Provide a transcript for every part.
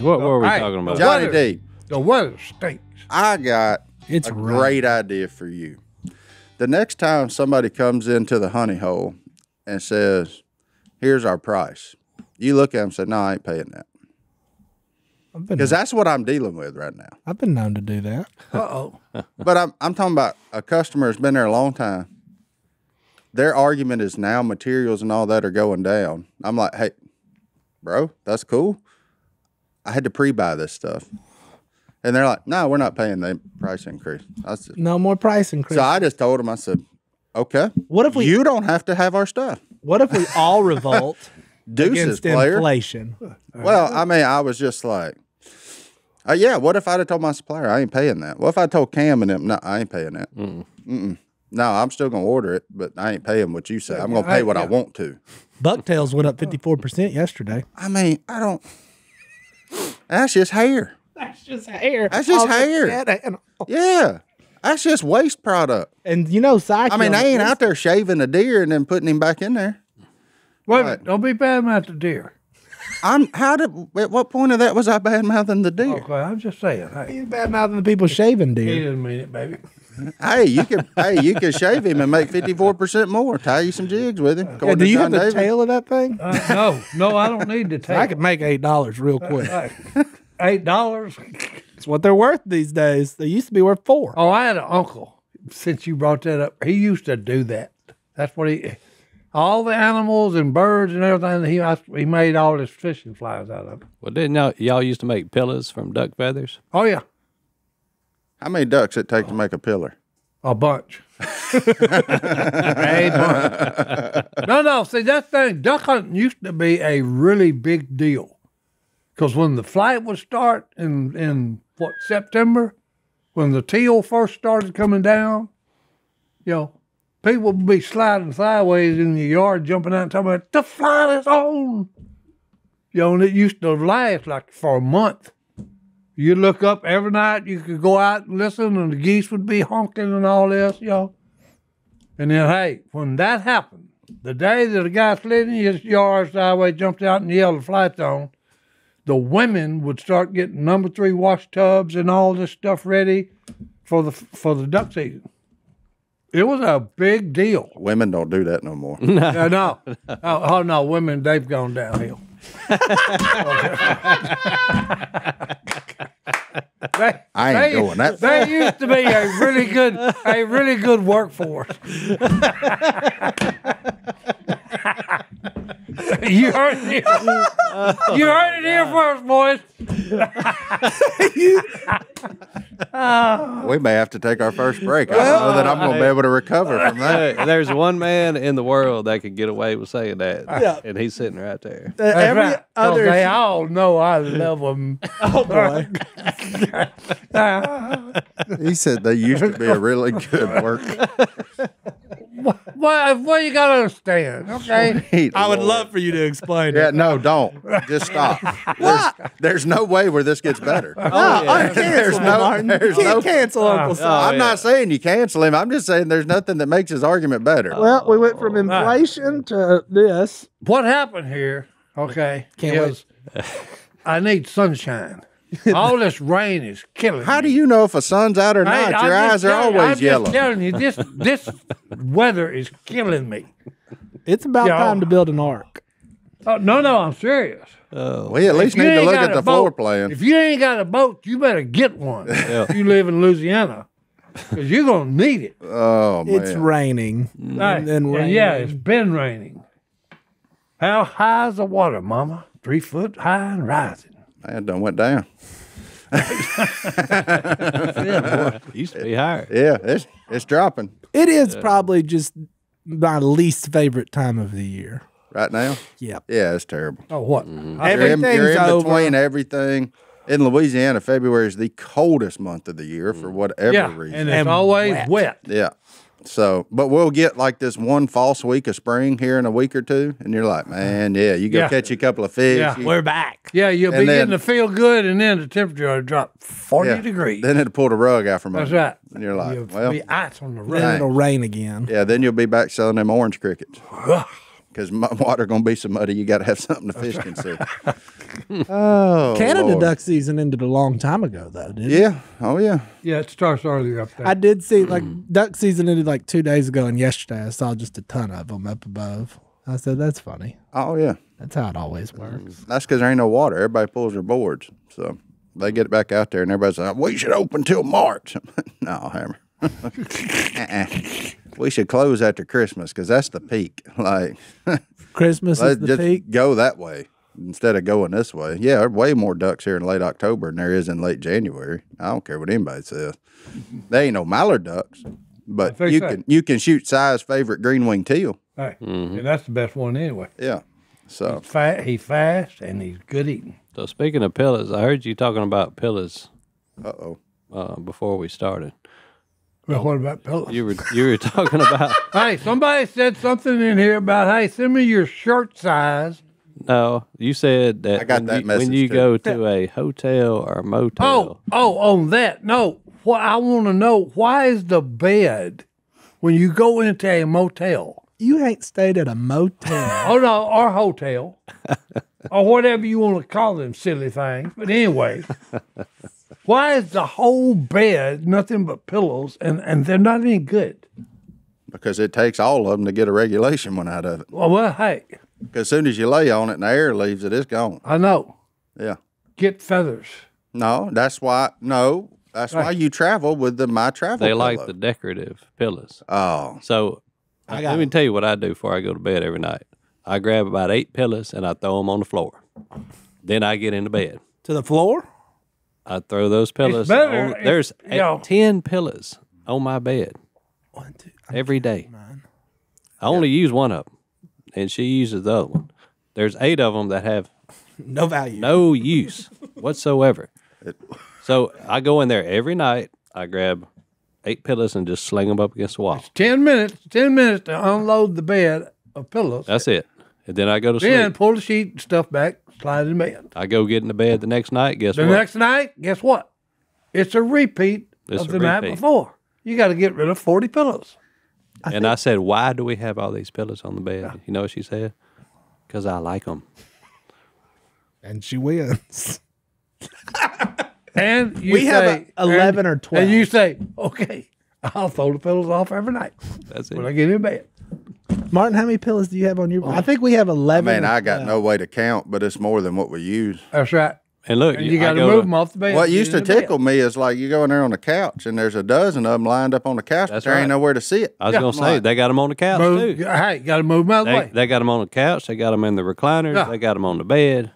What, what were we Hey, talking about? Johnny weather- D, The weather stinks. I got It's a right. great idea for you. The next time somebody comes into the honey hole and says, "Here's our price," you look at them and say, "No, I ain't paying that," I've been, because that's what I'm dealing with right now. I've been known to do that. Uh oh. But I'm I'm talking about a customer has been there a long time. Their argument is now materials and all that are going down. I'm like, hey, bro, that's cool. I had to pre-buy this stuff, and they're like, no, we're not paying the price increase. I said, No more price increase. so I just told them, I said, okay, what if we? you don't have to have our stuff. what if we all revolt Deuces, against player. inflation? Well, I mean, I was just like, uh, yeah. What if I'd have told my supplier I ain't paying that? What if I told Cam and them, no, I ain't paying that. Mm-mm. No, I'm still gonna order it, but I ain't paying what you say. I'm gonna pay what I want to. Bucktails went up fifty four percent yesterday. I mean, I don't. That's just hair. That's just hair. That's just hair. Yeah, that's just waste product. And you know, Psyche. I mean, they ain't out there shaving a deer and then putting him back in there. Wait a minute. Don't be bad about the deer. I'm how did at what point of that was I bad mouthing the deer? Okay, I'm just saying. Hey, He's bad mouthing the people shaving deer. he didn't mean it, baby. Hey, you could hey you could shave him and make fifty four percent more. Tie you some jigs with him. Yeah, do you John have the David. tail of that thing? Uh, no, no, I don't need to take. I could make eight dollars real quick. eight dollars. It's what they're worth these days. They used to be worth four. Oh, I had an uncle. Since you brought that up, he used to do that. That's what he. All the animals and birds and everything. He he made all his fishing flies out of. Well, didn't y'all, y'all used to make pillows from duck feathers? Oh yeah, How many ducks it take to make a pillar? a bunch. a bunch. No, no. See that thing, duck hunting used to be a really big deal. Because when the flight would start in in what September, when the teal first started coming down, you know, people would be sliding sideways in the yard, jumping out and talking about the flight is on. You know, and it used to last like for a month. You look up every night, you could go out and listen, and the geese would be honking and all this, you know. And then, hey, when that happened, the day that a guy slid in his yard sideways, jumped out and yelled, the flight's on, the women would start getting number three wash tubs and all this stuff ready for the for the duck season. It was a big deal. Women don't do that no more. no, no, oh, oh no, women they've gone downhill. They- I ain't they- going that They used to be a really good, a really good workforce. you heard it. Here. You heard it here first, boys. We may have to take our first break. I don't know that I'm going to be able to recover from that. Hey, there's one man in the world that could get away with saying that. Yeah. And he's sitting right there. Uh, every right, 'cause other they all know I love them. oh boy, He said they used to be a really good work. Well, well, you gotta understand, okay? I would love for you to explain Yeah, it. no, don't. Just stop. There's, there's no way where this gets better. Oh, uncancel There's no- Martin. there's you can't no- cancel oh, Uncle Sam. I'm not saying you cancel him. I'm just saying there's nothing that makes his argument better. Oh, well, we went from inflation to this. What happened here, okay, Can't is I need sunshine. All this rain is killing me. How do you know if a sun's out or Hey, not? I'm Your eyes are telling you- always I'm yellow. Just telling you, this this weather is killing me. It's about Yeah. time to build an ark. Oh, no, no, I'm serious. Oh. we at least If you need to look at a the floor plan. If you ain't got a boat, you better get one. If you live in Louisiana, because you're gonna need it. Oh man, It's raining. Right. And then Yeah, yeah, it's been raining. How high is the water, Mama? Three foot high and rising. Man, done went down. It used to be higher. Yeah, it's it's dropping It is probably just my least favorite time of the year. right now. Yep. Yeah, it's terrible. Oh, what? Mm-hmm. You're in, Everything's you're in over. between everything. In Louisiana, February is the coldest month of the year for mm. whatever Yeah, reason. and it's always wet. wet. Yeah. So, but we'll get like this one false week of spring here in a week or two, and you're like, uh-huh. man, yeah, you go Yeah. catch a couple of fish. Yeah. you- We're back. Yeah, you'll be And then- getting to feel good, and then the temperature will drop 40 yeah. degrees. Then it'll pull the rug out from under. That's right. And you're like, You'll well, be ice on the Then it'll rain again. yeah. Then you'll be back selling them orange crickets. because my water gonna be so muddy. You got to have something the fish can see. oh, Canada Lord. duck season ended a long time ago, though, didn't it? Yeah. Oh yeah. Yeah, it starts earlier up there. I did see like hmm. duck season ended like two days ago, and yesterday I saw just a ton of them up above. I said, "That's funny. Oh yeah. That's how it always works." Mm. That's because there ain't no water. Everybody pulls their boards, so they get it back out there, and everybody's like, "We should open till March." no, hammer. Uh-uh. We should close after Christmas because that's the peak. Like, Christmas is let's the just peak. go that way instead of going this way. Yeah, there's way more ducks here in late October than there is in late January. I don't care what anybody says. They ain't no mallard ducks, but you so. can you can shoot size favorite green wing teal. Hey, and that's the best one anyway. Yeah, so Fat, he's fast and he's good eating. So speaking of pillars, I heard you talking about pillars uh oh. uh, before we started. Well, what about pillows? You were you were talking about hey, somebody said something in here about hey, send me your shirt size. No. You said that I got when that you, message when you too. go to a hotel or motel. Oh, oh, on that. No, what I want to know why is the bed when you go into a motel? You ain't stayed at a motel. Oh no, or hotel, or whatever you want to call them silly things. But anyway, why is the whole bed nothing but pillows and and they're not any good? Because it takes all of them to get a regulation one out of it. Well, well, hey, Because as soon as you lay on it and the air leaves it, it's gone. I know. Yeah. Get feathers. No, that's why. No, that's why you travel with the my travel. they like the decorative pillows. Oh, So I got let me tell you what I do before I go to bed every night. I grab about eight pillows and I throw them on the floor. Then I get into bed. to the floor. I throw those pillows. better on, if- there's you eight- know- ten pillows on my bed One, two. every day. Nine. I only use one of them, and she uses the other one. There's eight of them that have No value. no use whatsoever. So I go in there every night. I grab eight pillows and just sling them up against the wall. It's Ten minutes. Ten minutes to unload the bed of pillows. That's it. And then I go to sleep. then pull the sheet and stuff back, slide in bed. I go get into bed the next night. Guess The what? The next night, guess what? It's a repeat It's of a the night before. You got to get rid of forty pillows. And I said, "Why do we have all these pillows on the bed?" You know what she said? Because I like them. And she wins. And you We have say a 11 and- or 12. And you say, okay, I'll throw the pillows off every night That's it. when I get in bed. Martin, how many pillows do you have on your? Oh. I think we have eleven. I eleven. mean, I got 12. no way to count, but it's more than what we use. That's right. And look, And you I got to move them off the bed. What used to in bed. tickle me is like you go in there on the couch and there's a dozen of them lined up on the couch, That's but there right. ain't nowhere to sit. I was Yeah. gonna say they got them on the couch Move, too. hey, got to move them out of the They, way. they got them on the couch. They got them in the recliners. Yeah. They got them on the bed.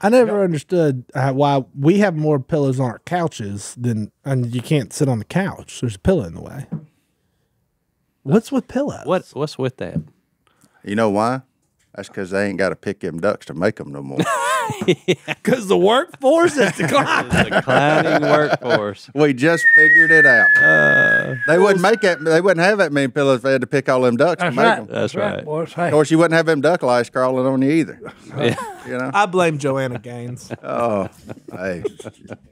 I never understood uh, why we have more pillows on our couches than, and you can't sit on the couch. There's a pillow in the way. What's with pillows? What What's with that? You know why? That's because they ain't got to pick them ducks to make them no more. Because the workforce is declined. Declining workforce. we just figured it out. Uh, they wouldn't make that. They wouldn't have that many pillows if they had to pick all them ducks That's to make right. them. That's right. boys. Hey, Of course, you wouldn't have them duck lice crawling on you either. Yeah. You know. I blame Joanna Gaines. Oh, hey,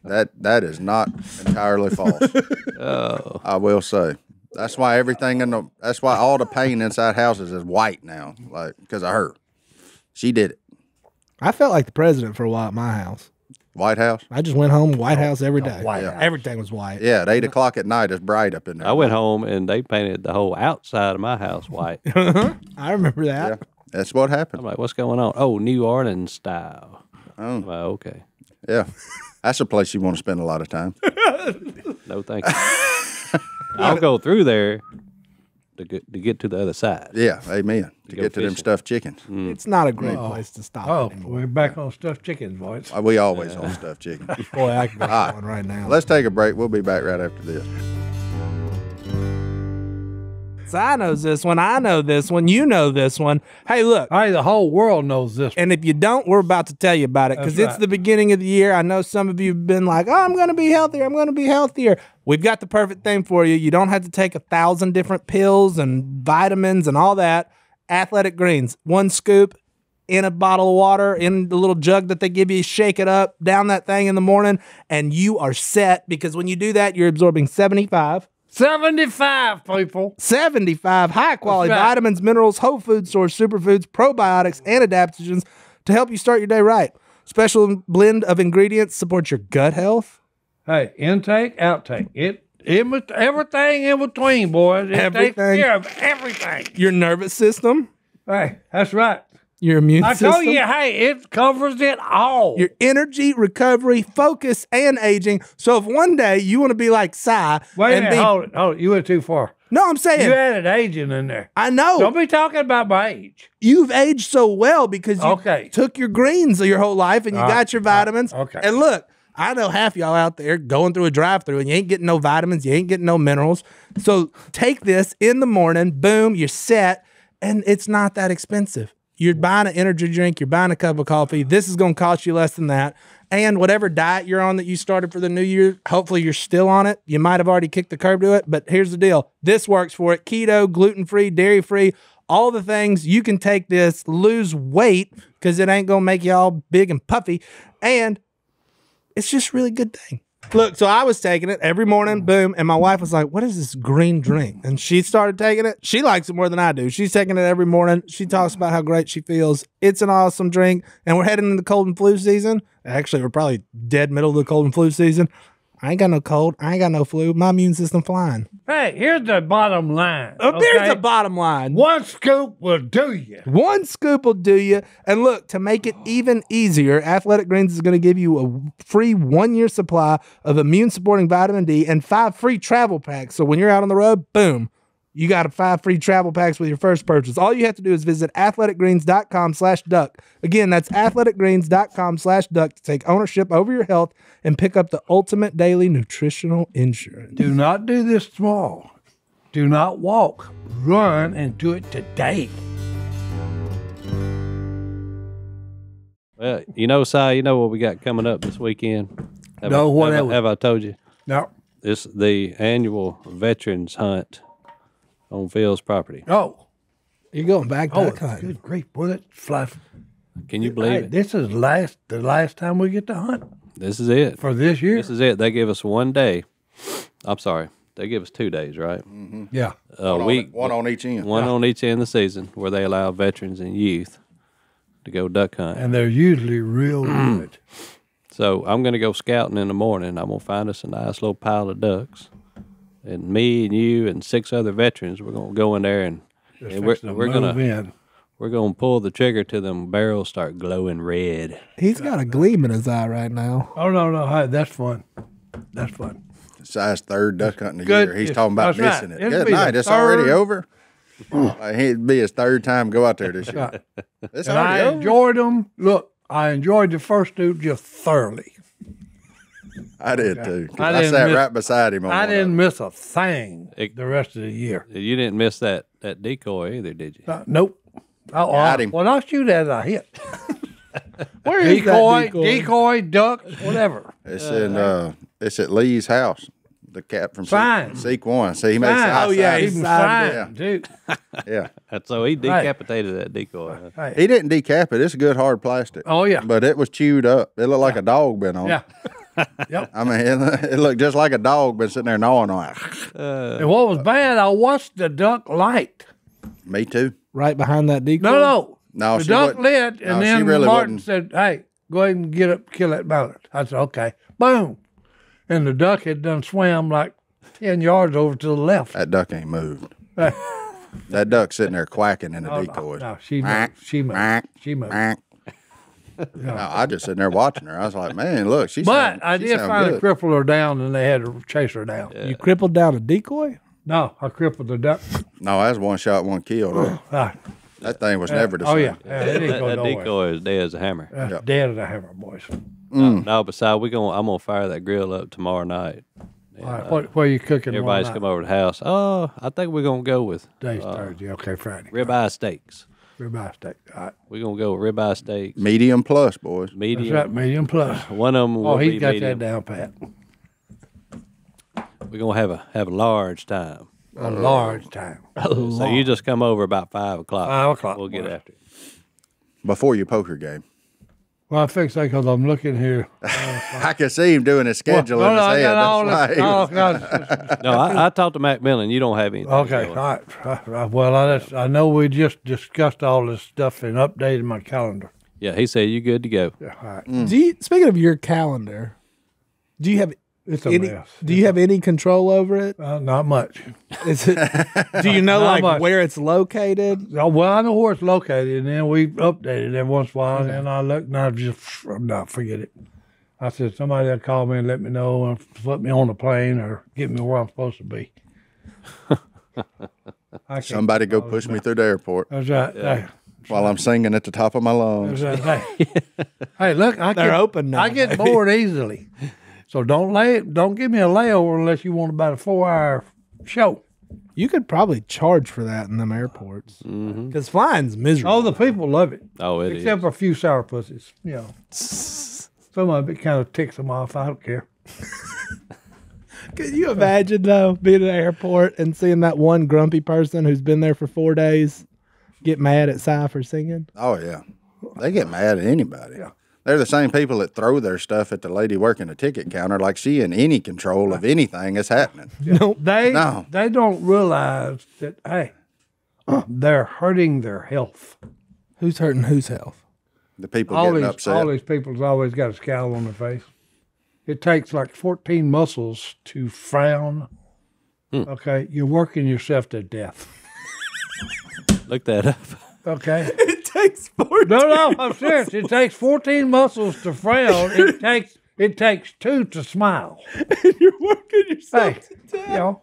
that that is not entirely false. Oh, I will say. That's why everything in the. That's why all the paint inside houses is white now, like because of her. She did it. I felt like the president for a while at my house. White House. I just went home White oh, House every day. White House. Everything was white. Yeah, at eight o'clock at night, it's bright up in there. I went home and they painted the whole outside of my house white. I remember that. Yeah, that's what happened. I'm like, what's going on? Oh, New Orleans style. Oh. I'm like, okay. Yeah, that's a place you want to spend a lot of time. No, thank you. I'll go through there to get to get to the other side. Yeah, amen. To go get to them fishing. stuffed chickens. It's not a great place to stop Oh, anymore. we're back on stuffed chickens, boys. Uh, We always on stuffed chicken. Boy, I can go right. one right now. Let's take a break. We'll be back right after this. So I knows this one. I know this one. You know this one. Hey, look. Hey, the whole world knows this. And if you don't, we're about to tell you about it because That's it's the beginning of the year. I know some of you have been like, oh, I'm going to be healthier. I'm going to be healthier. We've got the perfect thing for you. You don't have to take a thousand different pills and vitamins and all that. Athletic Greens, one scoop in a bottle of water, in the little jug that they give you, shake it up, down that thing in the morning, and you are set because when you do that, you're absorbing 75, 75 people. 75 high quality right. vitamins, minerals, whole food source, superfoods, probiotics, and adaptogens to help you start your day right. Special blend of ingredients supports your gut health. Hey, intake, outtake. It, bet- everything in between, boys. It takes Everything. care of everything. Your nervous system, Hey, that's right. your immune I system. told you, hey, it covers it all. your energy, recovery, focus, and aging. So if one day you want to be like Si Wait a and minute, be hold it, hold it. You went too far. no, I'm saying You added aging in there. I know Don't be talking about my age. you've aged so well because you Okay. took your greens your whole life and you All got your vitamins. right, okay. And look, I know half y'all out there going through a drive-through and you ain't getting no vitamins, you ain't getting no minerals. So take this in the morning, boom, you're set, and it's not that expensive. You're buying an energy drink, you're buying a cup of coffee. This is going to cost you less than that. And whatever diet you're on that you started for the new year, hopefully you're still on it. You might have already kicked the curb to it, but here's the deal. This works for it. Keto, gluten-free, dairy-free, all the things you can take this, lose weight because it ain't going to make you all big and puffy. And it's just really good thing. Look, so I was taking it every morning, boom, and my wife was like, "What is this green drink?" And she started taking it. She likes it more than I do. She's taking it every morning. She talks about how great she feels. It's an awesome drink, and we're heading into the cold and flu season. Actually, we're probably dead middle of the cold and flu season. I ain't got no cold. I ain't got no flu. My immune system flying. Hey, here's the bottom line. Oh, There's okay? the bottom line. One scoop will do you. One scoop will do you. And look, to make it oh. even easier, Athletic Greens is going to give you a free one year supply of immune supporting vitamin D and five free travel packs. So when you're out on the road, boom, you got a five free travel packs with your first purchase. All you have to do is visit athleticgreens.com slash duck. Again, that's athleticgreens.com slash duck to take ownership over your health and pick up the ultimate daily nutritional insurance. Do not do this small. Do not walk. Run and do it today. Well, you know, Si, you know what we got coming up this weekend? Have No, I, what have. I, have I told you? No. It's the annual veterans hunt on Phil's property. Oh. You're going back to Oh, that hunt. good grief. Boy, that fly. Can you believe Hey, it? this is last the last time we get to hunt This is it. for this year. This is it. They give us one day. I'm sorry. They give us two days, right? Mm-hmm. yeah. A One on- week. one on each end. One on each end of the season where they allow veterans and youth to go duck hunt. And they're usually real good. So I'm going to go scouting in the morning. I'm going to find us a nice little pile of ducks. And me and you and six other veterans, we're going to go in there and, and we're, to we're going to in. we're going to pull the trigger till them barrels start glowing red. He's got a gleam in his eye right now. Oh no, no, hey, that's fun. That's fun. Si's third duck hunting a Good. year. He's talking about That's right. missing it. It'll Good night. It's already over. Oh. Like, It'd be his third time go out there this year. Right. It's And I over. enjoyed them. Look, I enjoyed the first two just thoroughly. I did too. 'cause I I, didn't sat miss- right beside him on I didn't miss a thing It- the rest of the year. You didn't miss that that decoy either, did you? Uh, nope. Oh, Got I, him. well, I shoot as I hit. Where is Decoy, that decoy? decoy, ducks, whatever. It's in uh, it's at Lee's house. The cat from Fine. Seek, Seek One. See, he makes Fine. the Oh, yeah, he's Even signed fine, dude. yeah. And so he decapitated that decoy. huh? He didn't decap it. It's a good hard plastic. Oh yeah, But it was chewed up. It looked like a dog been on. yeah. it. yep. I mean, it, it looked just like a dog been sitting there gnawing on it. Uh, and what was bad, I watched the duck light. Me too. Right behind that decoy. No, no. No, the she duck wasn't- lit, no, and she then really Martin wasn't. said, "Hey, go ahead and get up, kill that mallard." I said, "Okay." Boom, and the duck had done swam like ten yards over to the left. That duck ain't moved. That duck sitting there quacking in the Oh, no, decoys. no, she Quack, moved. She moved. quack, She moved. Quack. No, I just sitting there watching her. I was like, man, look, she. But sound- I she did sound finally good. cripple her down, and they had to chase her down. You crippled down a decoy? No, I crippled the duck. No, that's one shot, one kill. though. Ah, that thing was never the oh same. yeah, yeah it That, that decoy is dead as a hammer. Uh, Yep. Dead as a hammer, boys. No, besides we gonna I'm gonna fire that grill up tomorrow night. All right, what, what are you cooking? Everybody's night? come over to the house. Oh, I think we're gonna go with Today's uh, Thursday. Okay, Friday. ribeye steaks. Ribeye steak. All right. We're gonna go with ribeye steaks, Medium plus, boys. That's medium. right, medium plus. One of them will Oh, be he's got medium. that down pat. We're gonna have a have a large time. A large time. So you just come over about five o'clock. Five o'clock, We'll get boy. after it. Before your poker game. Well, I fix that because I'm looking here. Oh, I can see him doing his schedule no, in no, his I head. got all That's why he Oh, was- God. No, I, I talked to McMillan. You don't have anything. Okay, all right. right, right. Well, I, just, I know we just discussed all this stuff and updated my calendar. Yeah, he said you're good to go. Yeah, all right. Mm. Do you, speaking of your calendar, do you have It's a any? mess. Do you have any control over it? Uh, not much. Is it? do you know like much. where it's located? Oh, well, I know where it's located, and then we update it every once in a while. And I look, and I just, no, forget it. I said, somebody will call me and let me know and put me on the plane or get me where I'm supposed to be. I Somebody go push me through the airport That's right. Hey, while I'm singing at the top of my lungs. right. Hey, hey, look, I They're get, open now, I get bored easily, so don't lay, don't give me a layover unless you want about a four hour show. You could probably charge for that in them airports mm-hmm. because flying's miserable. Oh, the people love it. Oh, it is. Except for a few sour pussies, you know. Some of it kind of ticks them off. I don't care. Can you imagine though being at an airport and seeing that one grumpy person who's been there for four days get mad at Si for singing? Oh yeah, they get mad at anybody. They're the same people that throw their stuff at the lady working the ticket counter, like she in any control of anything that's happening. No, They No. they don't realize that hey, they're hurting their health. Who's hurting whose health? The people All getting these upset. all these people's always got a scowl on their face. It takes like fourteen muscles to frown. Hmm. Okay, you're working yourself to death. Look that up. Okay. It takes four. No, no, I'm serious. It takes 14 muscles to frown. It takes it takes two to smile. You're working yourself Hey, to you death. know,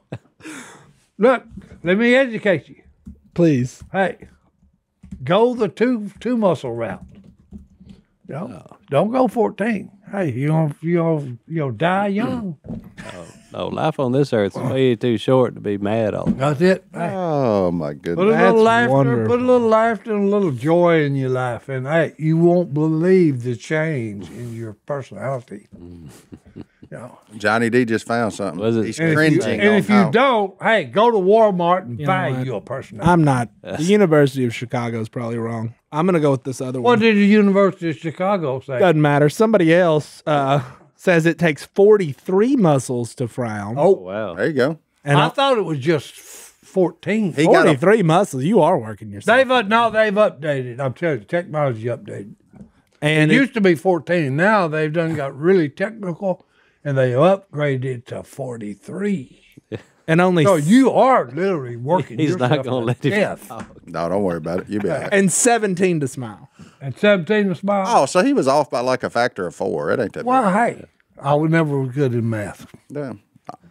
look, let me educate you. Please. Hey, go the two two muscle route. You know, oh. don't go 14. Hey, you gonna you gonna you know die young. No, life on this earth is way too short to be mad all. That's it. Hey, Oh my put a goodness! That's little laughter, wonderful. put a little laughter and a little joy in your life, and hey, you won't believe the change in your personality. you know. Johnny D just found something. Was it- He's And if cringing. you, and on if you how- don't, hey, go to Walmart and know buy what? you a personality. I'm not. The University of Chicago is probably wrong. I'm gonna go with this other what one. did the University of Chicago say? Doesn't matter. Somebody else uh, says it takes 43 muscles to frown. Oh, Wow. there you go. and I I- thought it was just 14. He got a 43 muscles. You are working yourself. They've uh, no, they've updated. I'm telling you, technology updated. and It it- used to be 14. Now they've done got really technical, and they upgraded it to 43. and only So you are literally working. He's not yourself gonna to let him death. No, don't worry about it. You'll be all right. and 17 to smile. And 17 to smile. Oh, so he was off by like a factor of four. It ain't that well, hey, I was never good in math. bad.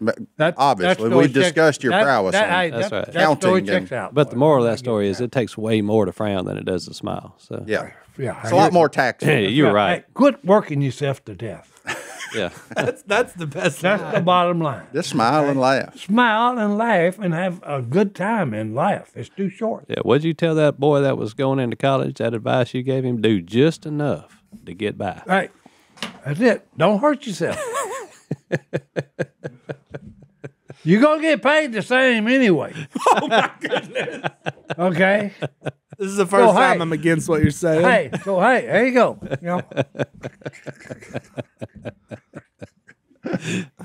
But That, Obviously, that we story checks- discussed your that- prowess That, on hey, That's right. that story Counting checks and- out. But the moral of that story is it takes way more to frown than it does to smile. So yeah, yeah, it's a lot more taxing. Hey, you're right. Hey, quit working yourself to death. Yeah. That's that's the best. That's the bottom line. Just smile and laugh. Smile and laugh and have a good time in life. It's too short. Yeah. What'd you tell that boy that was going into college? That advice you gave him? Do just enough to get by. Hey, that's it. Don't hurt yourself. You're gonna get paid the same anyway. Oh my goodness. Okay. This is the first So, hey. time I'm against what you're saying. Hey, so hey, there you go. You know,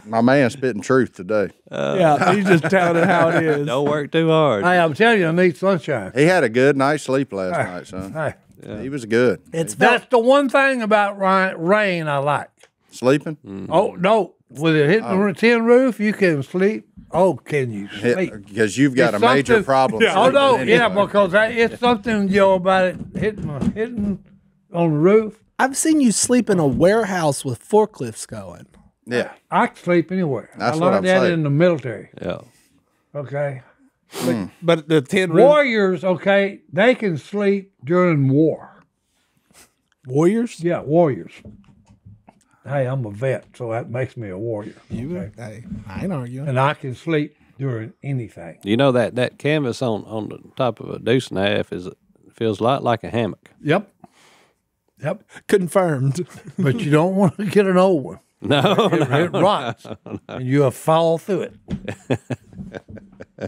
My man spitting truth today. yeah, you just telling it how it is. Don't work too hard. hey, I'm telling you, I need sunshine. He had a good night's sleep last night, son. Hey, He was good. It's that's the one thing about ri- rain I like. Sleeping? Mm-hmm. Oh no, with it hitting oh. the tin roof, you can sleep. Oh, can you sleep? Because you've got It's a major something- problem. Oh sleeping no, yeah, because I, it's something you know about it hitting hitting on the roof. I've seen you sleep in a warehouse with forklifts going. yeah. I can sleep anywhere. That's I what learned I'm that saying. in the military. Yeah. Okay, Hmm. But the tin roof warriors. Okay, they can sleep during war. warriors. Yeah, warriors. Hey, I'm a vet, so that makes me a warrior. You, okay? hey, I ain't arguing. And I can sleep during anything. You know that that canvas on on the top of a deuce and a half is feels a lot like a hammock. Yep. Yep. Confirmed. But you don't want to get an old one. No, It, it rots, and you'll fall through it.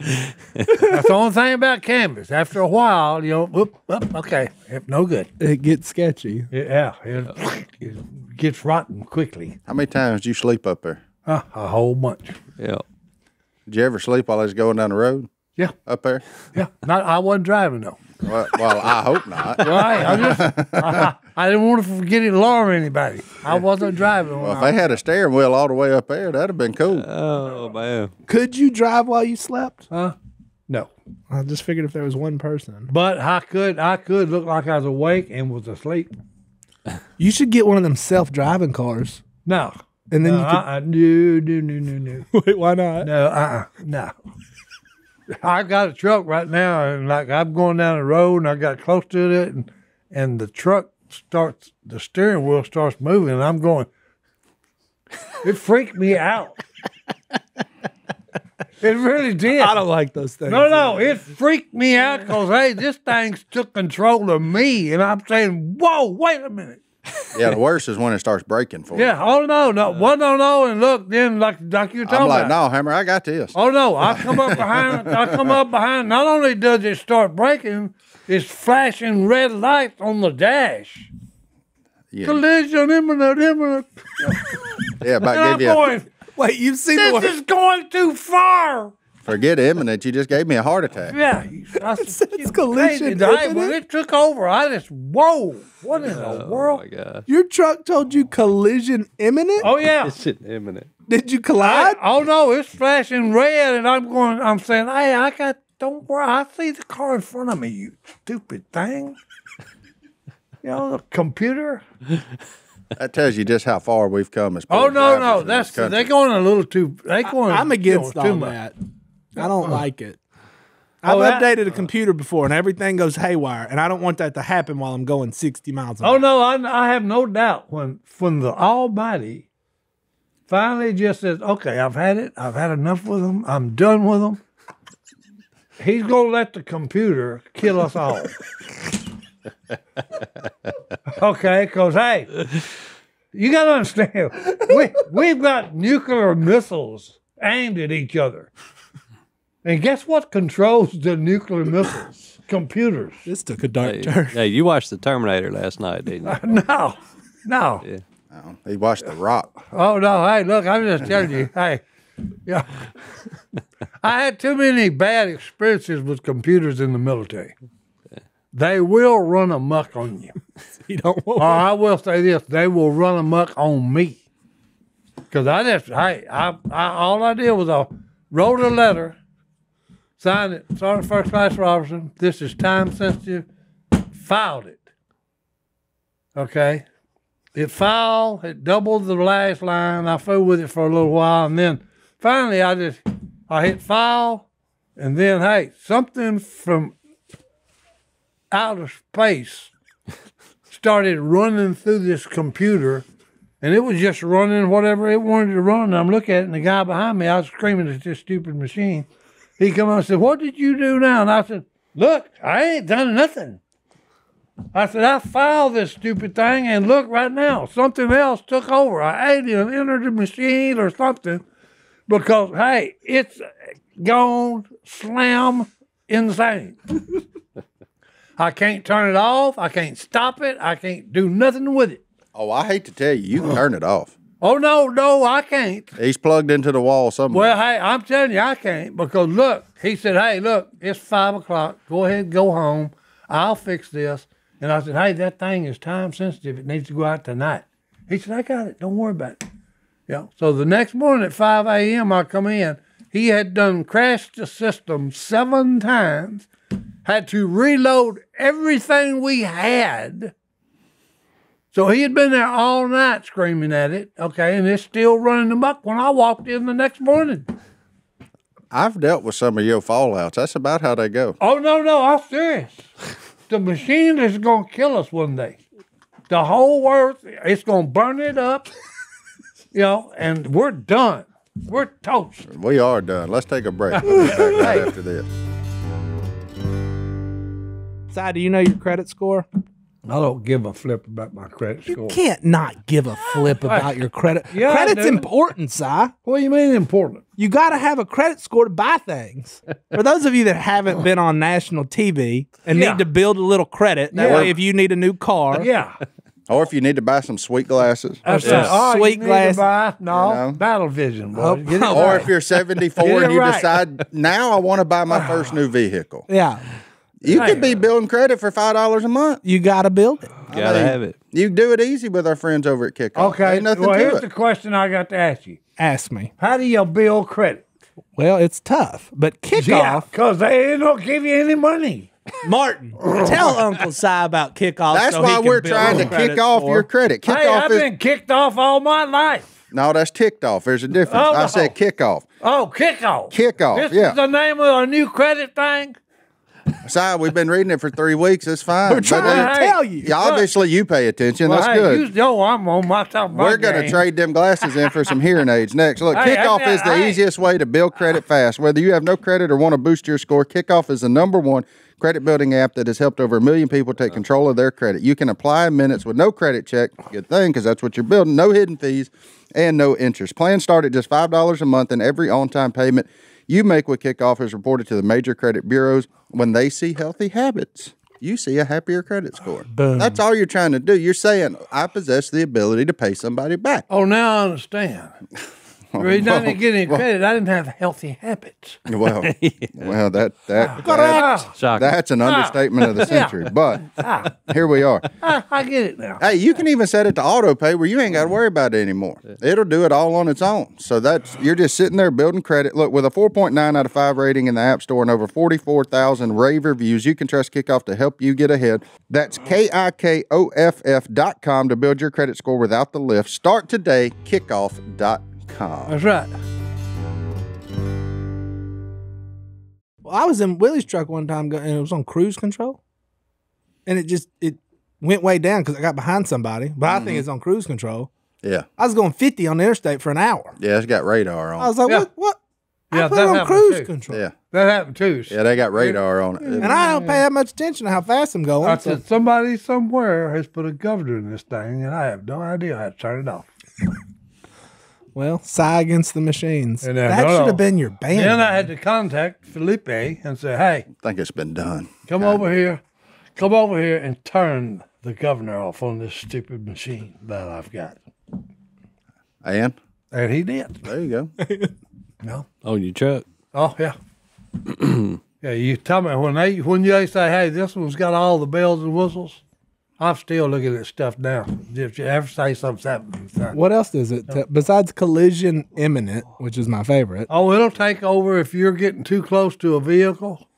That's the only thing about canvas. After a while, you know, whoop, whoop, okay, no good. It gets sketchy. Yeah, it, it gets rotten quickly. How many times do you sleep up there? Uh, a whole bunch. Yeah. Did you ever sleep while I was going down the road Yeah, up there? yeah. Not, I wasn't driving though. Well, well I hope not. Right. I just, I, I didn't want to forget it alarm anybody. I wasn't driving. Well, if I- they had a steering wheel all the way up there, that'd have been cool. Oh man. Could you drive while you slept? Huh? No. I just figured if there was one person. But I could I could look like I was awake and was asleep. You should get one of them self-driving cars. No. And then no, you could uh-uh, no, no, no, no, no. Wait, why not? No, uh-uh, no. I got a truck right now, and like I'm going down the road, and I got close to it, and and the truck starts, the steering wheel starts moving, and I'm going. It freaked me out. It really did. I don't like those things. No, no, it freaked me out because hey, this thing's took control of me, and I'm saying, "Whoa, wait a minute." Yeah, the worst is when it starts breaking for you. Yeah, oh no, no, one no, no, and look, then like like you're talking I'm like, about. no, Hammer, I got this. Oh no, I come up behind. I come up behind. Not only does it start breaking, it's flashing red lights on the dash. Yeah, Collision imminent, imminent. yeah about And I'm give you. going. Wait, you've seen the This is going too far. Forget imminent. You just gave me a heart attack. Yeah, I It's collision, crazy." Isn't when it? it took over, I just whoa! What in the world? Oh my god. Your truck told you collision imminent? Oh yeah. It's an imminent. Did you I, collide? oh no, it's flashing red, and I'm going. I'm saying, hey, I got. Don't worry, I see the car in front of me. You stupid thing. You know the computer. That tells you just how far we've come as Oh no, no, that's this they're going a little too. They going. I'm against you know, all too much. that. I don't like it. I've Oh, that- updated a computer before and everything goes haywire, and I don't want that to happen while I'm going 60 miles an Oh hour. no, I, I have no doubt when when the Almighty finally just says, "Okay, I've had it. I've had enough with them. I'm done with them." He's gonna let the computer kill us all. okay, because hey, you got to understand, we we've got nuclear missiles aimed at each other, and guess what controls the nuclear missiles? Computers. This took a dark Hey, turn. hey, you watched the Terminator last night, didn't you? No, no. Yeah. He watched The Rock. Oh no! Hey, look, I'm just telling you. Hey, yeah, I had too many bad experiences with computers in the military. They will run amok on you. You don't want uh, Or I will say this: they will run amok on me. Because I just, hey, I, I, all I did was I wrote a letter, signed it, Sergeant First Class Robertson. This is time sensitive. Filed it. Okay. It filed. It doubled the last line. I fooled with it for a little while, and then finally I just I hit file, and then hey, something from outer space started running through this computer, and it was just running whatever it wanted to run. And I'm looking at it, and the guy behind me, I was screaming at this stupid machine. He come up and said, "What did you do now?" And I said, "Look, I ain't done nothing." I said, I filed this stupid thing, and look right now, something else took over. I ate and entered the machine or something because, hey, it's gone slam insane. I can't turn it off. I can't stop it. I can't do nothing with it. Oh, I hate to tell you, you can turn it off. Oh, no, no, I can't. He's plugged into the wall somewhere. Well, hey, I'm telling you, I can't because look, he said, hey, look, it's five o'clock. Go ahead and go home. I'll fix this. And I said, hey, that thing is time sensitive. It needs to go out tonight. He said, I got it. Don't worry about it. Yeah. So the next morning at 5 a.m., I come in. He had done crashed the system seven times, had to reload everything we had. So he had been there all night screaming at it, okay, and it's still running amok when I walked in the next morning. I've dealt with some of your fallouts. That's about how they go. Oh no, no, I'm serious. the machine is gonna kill us one day. The whole earth, it's gonna burn it up, you know, and we're done. We're toast. We are done. Let's take a break. We'll be back right after this. Si, do you know your credit score? I don't give a flip about my credit score. You can't not give a flip about your credit. Yeah, Credit's important, Si. What do you mean important? You got to have a credit score to buy things. For those of you that haven't been on national TV and Yeah. need to build a little credit, that Yeah. way if you need a new car, Yeah. Or if you need to buy some sweet glasses. That's Yeah. right. Oh, Sweet you need to glass. buy- No, You know? battle vision, boy. Oh, Or right. if you're 74 and you right. decide, now I want to buy my first new vehicle. yeah, You could be building credit for $5 a month. you got to build it. You Gotta mean, have it. You do it easy with our friends over at Kikoff. Okay. Ain't nothing well, to here's it. the question I got to ask you. Ask me. How do you build credit? Well, it's tough, but Yeah, Kikoff. because they don't give you any money. Martin, tell Uncle Si about Kikoff. That's so he why can we're trying to credit kick off score. your credit. Kikoff hey, I've is been kicked off all my life. no, that's ticked off. There's a difference. Oh, I said Kikoff. Oh, Kikoff. Kikoff, This yeah. is the name of a new credit thing. Si, we've been reading it for three weeks. It's fine. We're trying But, uh, to hey, tell you. yeah, obviously you pay attention. Well, That's hey, good. You know I'm on my top. We're going to trade them glasses in for some hearing aids next. Look, Hey, Kikoff hey, is the hey. easiest way to build credit fast. Whether you have no credit or want to boost your score, Kikoff is the number one credit building app that has helped over a million people take control of their credit. You can apply in minutes with no credit check. Good thing, because that's what you're building. No hidden fees and no interest. Plans start at just $5 a month, and every on time payment you make with Kikoff is reported to the major credit bureaus. When they see healthy habits, you see a happier credit score. Boom. That's all you're trying to do. You're saying, I possess the ability to pay somebody back. Oh, now I understand. The reason I didn't get any credit, I didn't have healthy habits. Well, well, that that, ah, that Ah, that's an ah. understatement of the century. But ah. here we are. ah, I get it now. Hey, you can even set it to auto pay where you ain't got to mm. worry about it anymore. It'll do it all on its own. So that's you're just sitting there building credit. Look, with a 4.9 out of 5 rating in the App Store and over 44,000 rave reviews, you can trust Kikoff to help you get ahead. That's mm. K I K O F F dot com to build your credit score without the lift. Start today, kikoff.com. That's right. Well, I was in Willie's truck one time, and it was on cruise control, and it just it went way down because I got behind somebody. But I think mm-hmm. it's on cruise control. Yeah. I was going 50 on the interstate for an hour. Yeah, it's got radar on I was like, Yeah. what? What? Yeah, I put that it on cruise too. control. Yeah. That happened too. Yeah, they got radar on it. And I don't pay that much attention to how fast I'm going. I so- said somebody somewhere has put a governor in this thing, and I have no idea how to turn it off. well, Si against the machines. And, uh, that no, should no. have been your band. Then I had to contact Felipe and say, "Hey, I think it's been done. come over here, come over here and turn the governor off on this stupid machine that I've got." And And he did. there you go. No. On your truck. Oh yeah. yeah, you tell me when they when they say, "Hey, this one's got all the bells and whistles," I'm still looking at stuff now. If you ever say something, something what else is it? t- besides collision imminent, which is my favorite. oh, it'll take over if you're getting too close to a vehicle.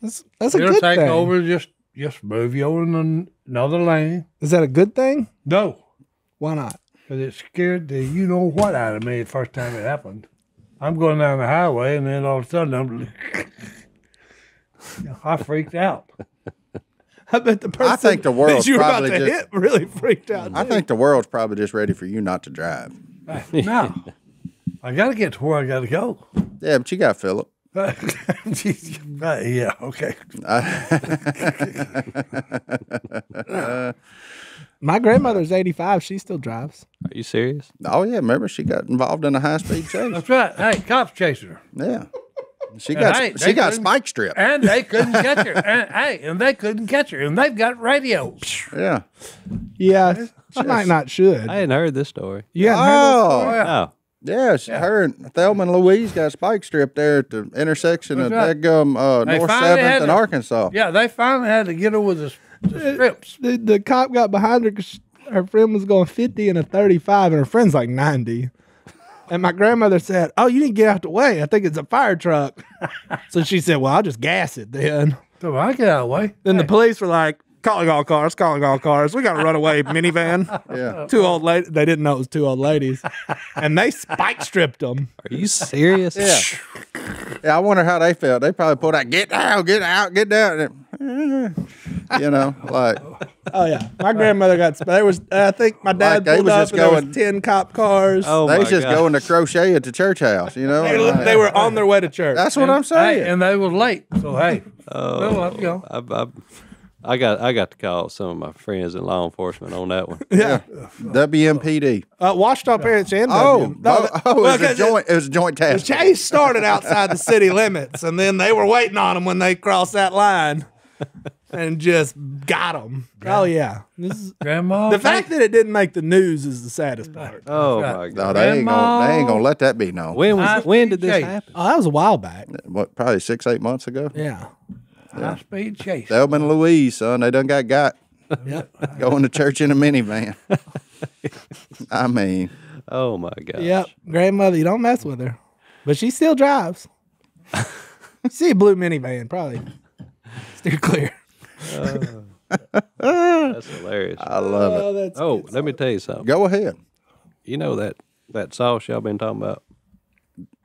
That's, that's a good thing. It'll good take thing. over. Just just move you over in an- another lane. Is that a good thing? No, Why not? because it scared the you know what out of me the first time it happened. I'm going down the highway, and then all of a sudden I'm. I freaked out. I bet the person I think the world's that you were about probably to just- hit really freaked out. I think the world's probably just ready for you not to drive. No, I got to get to where I got to go. Yeah, but you got Philip. Uh, yeah, okay. My grandmother's 85. She still drives. Are you serious? Oh yeah, remember she got involved in a high speed chase. That's right. Hey, cops chasing her. Yeah, she got hey, she got spike strip. And they couldn't catch her. And, hey, and they couldn't catch her. And they've got radios. Yeah. Yeah, she might not should. I hadn't heard this story. You hadn't heard? Oh yeah. Oh, yeah, she, her and Thelma and Louise got spike strip there at the intersection of That's right. Dagum, uh, They North Seventh and to- Arkansas. Yeah, they finally had to get her with the, the strips. The, the cop got behind her because her friend was going 50 and a 35, and her friend's like 90. And my grandmother said, Oh, you didn't get out the way. I think it's a fire truck. so she said, Well, I'll just gas it then. So I get out of the way. Then the police were like, Calling all cars, calling all cars. We got to run away minivan. Yeah. Two old ladies. They didn't know it was two old ladies. And they spike stripped them. are you serious? Yeah. Yeah, I wonder how they felt. They probably pulled out, get out, get out, get down. You know, like Oh, yeah. My grandmother got, sp- there was, I think my dad Like they pulled was up just and there was going- 10 cop cars. Oh they my was just God. going to crochet at the church house, you know? They, Like, they were on their way to church. that's what I'm saying. Hey, and they was late. So, hey, Oh, well, let's go. I, I, I got I got to call some of my friends in law enforcement on that one. Yeah. WMPD. Uh, Ouachita Parish and Oh, W. No, oh, that- oh, well, it was a 'cause joint. It was a joint The task. force. chase started outside the city limits, and then they were waiting on them when they crossed that line, and just got them. Oh yeah, this is, Grandma. the fact that it didn't make the news is the saddest part. Oh right. my No, god! they ain't gonna. They ain't gonna let that be known. When was High when did this chase. happen? Oh, that was a while back. What? Probably six, eight months ago. Yeah. high speed chase. Thelma and Louise, son. They done got got Yep. going to church in a minivan. I mean, Oh my god! Yep. Grandmother, you don't mess with her, but she still drives. see a blue minivan, probably steer clear. That's hilarious. I love it. Oh, that's Oh, let me tell you something. Go ahead. You know that that sauce y'all been talking about?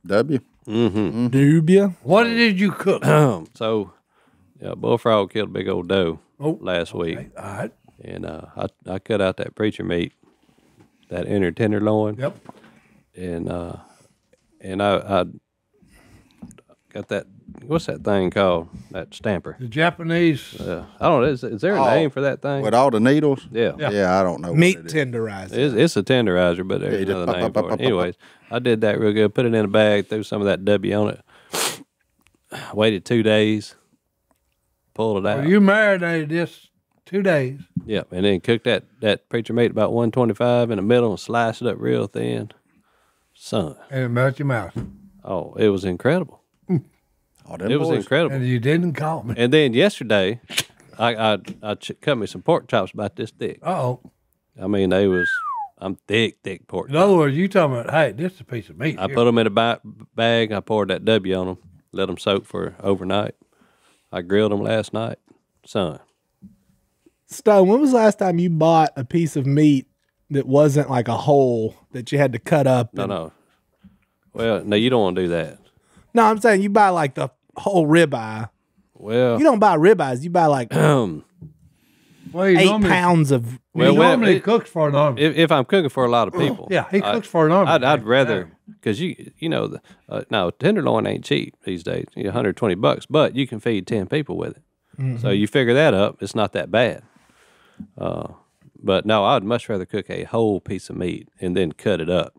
W. dubia. What did you cook? so, yeah, bullfrog killed a big old doe Oh, last week, All right. and uh, I I cut out that preacher meat, that inner tenderloin, Yep. and uh, and I, I got that. What's that thing called? That stamper. The Japanese. Uh, I don't know. Is, is there a Oh, name for that thing? With all the needles. yeah. Yeah. Yeah, I don't know. what Meat it is. tenderizer. It's, it's a tenderizer, but there's you just another name pop, pop, for it. Anyways, I did that real good. Put it in a bag, threw some of that W on it. Waited two days, pulled it out. Well, you marinated this two days. Yep, and then cooked that that preacher made about one twenty five in the middle and sliced it up real thin. Son, and it melted your mouth. oh, it was incredible. Oh, them It was boys- incredible. And you didn't call me. And then yesterday, I I, I ch- cut me some pork chops about this thick. Uh oh. I mean, they was I'm thick, thick pork. In other words, you talking about, hey, this is a piece of meat. I here. put them in a ba- bag. I poured that W on them, let them soak for overnight. I grilled them last night. Son, Stone, when was the last time you bought a piece of meat that wasn't like a whole that you had to cut up? no, and- no. Well, no, you don't want to do that. No, I'm saying you buy like the whole ribeye. Well, You don't buy ribeyes. You buy like um, well, eight normally, pounds of. He Well, well, it- cooks for an army. if, if I'm cooking for a lot of people, yeah, he I- cooks for an army. I'd, I'd rather because you you know the, uh, now tenderloin ain't cheap these days. You 120 bucks, but you can feed 10 people with it. So you figure that up, it's not that bad. Uh, but no, I'd much rather cook a whole piece of meat and then cut it up a-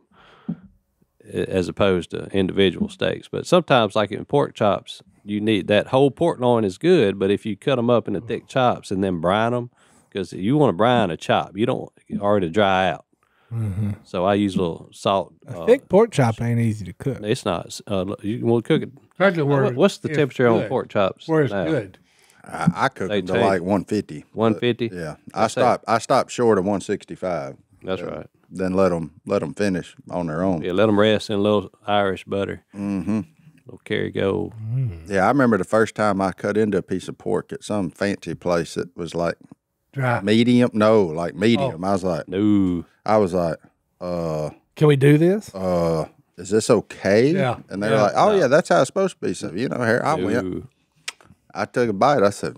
as opposed to individual steaks. But sometimes, like in pork chops, you need that whole pork loin is good, but if you cut them up into thick chops and then brine them, because you want to brine a chop, you don't or to dry out. So I use a little salt. Uh, Thick pork chop ain't easy to cook. it's not. Uh, you will cook it. Especially where What's the it's temperature on pork chops? Where it's now? good. I, I cook They them to like 150. 150. Yeah, I stopped. I stopped short of 165. That's right. Then let them let them finish on their own. Yeah, let them rest in a little Irish butter. Mm-hmm. Little Kerrygold. Yeah, I remember the first time I cut into a piece of pork at some fancy place that was like Dry. medium. No, like medium. I was like, No. I was like, uh, Can we do this? uh, is this okay? Yeah, And they're yeah. like, oh yeah, that's how it's supposed to be. So you know, here I went. I took a bite. I said,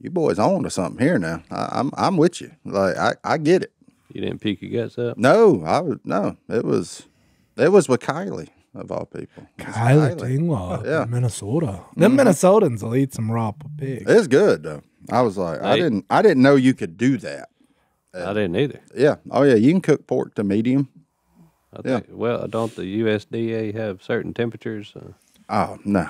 "You boys on to something here now. I, I'm I'm with you. Like I, I get it. You didn't peek your guts up. No, I was no. It was it was with Kylie of all people. It was Kylie Dingwall, Yeah. Mm-hmm. Minnesota. Them Minnesotans will eat some raw pig. It's good though. I was like, I Hey. didn't I didn't know you could do that. I didn't either. Yeah. Oh yeah, you can cook pork to medium. I Yeah. Well, don't the USDA have certain temperatures? Uh, Oh no,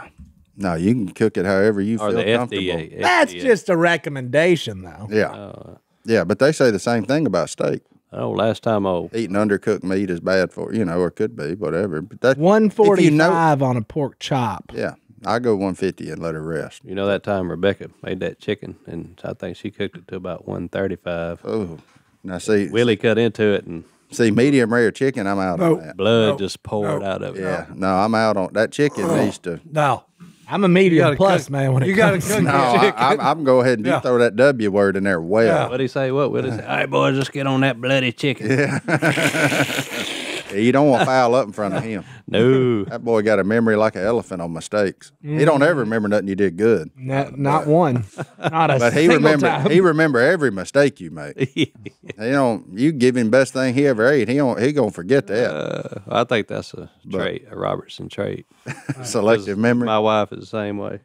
no, you can cook it however you or feel the comfortable. FDA? That's FDA. just a recommendation, though. Yeah, Uh, yeah, but they say the same thing about steak. Oh, last time I Eating undercooked meat is bad for you know, or could be whatever. But that One if you know- on a pork chop. Yeah, I go 150 and let her rest. you know that time Rebecca made that chicken and I think she cooked it to about 135. Oh, now see, Willie cut into it and see, medium rare chicken, I'm out No. on that. blood just poured out of it. Yeah, no, I'm out on that chicken oh, needs to. No. I'm a medium gotta plus cook- man when it you gotta comes cook No, I, I'm, I'm go ahead and you Yeah. throw that W word in there. Well, Yeah. What'd he say? What? What'd he say? All right, boys, let's get on that bloody chicken. you don't want to foul up in front of him. No. That boy got a memory like an elephant on mistakes. He don't ever remember nothing you did good, not, not one, not a but he single remember time. he remember every mistake you make. He don't. You give him best thing he ever ate. He don't. He gonna forget that Uh, I think that's a trait, a Robertson trait. selective memory. My wife is the same way.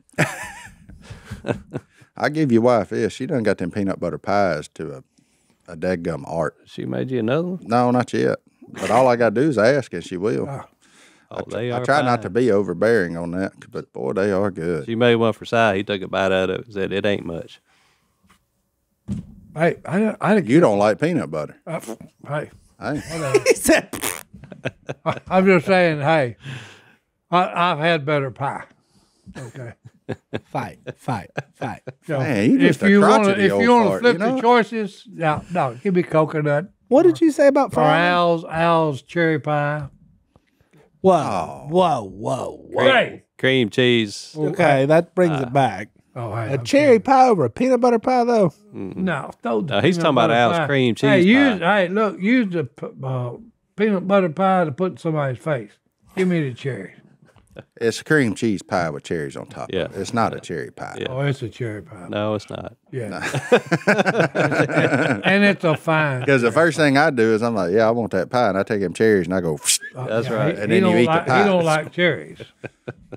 I give your wife this. She done got them peanut butter pies to a a dadgum art. She made you another one. No, not yet. But all I got to do is ask, and she will. Ah. Oh, they I are. try not to be overbearing on that, but boy, they are good. She made one for Si. He took a bite out of it. Said it ain't much. Hey, I, I, You don't like peanut butter. Uh, I, hey, Hey, He said, I'm just saying, hey, I, I've had better pie. Okay. fight, fight, fight. So Man, you just if a you want to, if you want to fart, flip you know? the choices, no, no, give me coconut What did you say about or fries? Al's Al's cherry pie. Whoa, whoa, whoa, whoa. Hey, Cream cheese. Okay, that brings it back. oh, hey, A I'm cherry pie over a peanut butter pie, though. No, throw the No, he's talking about butter Al's pie. cream Hey, cheese use pie. hey, look, use the uh, peanut butter pie to put in somebody's face. Give me the cherry. It's a cream cheese pie with cherries on top. Yeah. of it. it's not a cherry pie. Yeah. Oh, it's a cherry pie. No, it's not. Yeah, and it's a fine. Because the first thing I do is I'm like, yeah, I want that pie, and I take them cherries and I go. Uh, that's Yeah, right. He, And he then you don't eat the like, He pies. don't like cherries.